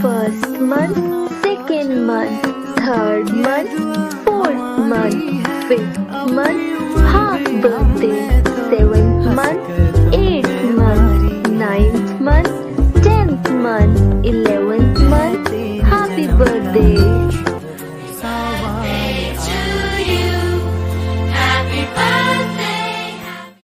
First month, second month, third month, fourth month, fifth month, half birthday, seventh month, eighth month, ninth month, tenth month, eleventh month, happy birthday.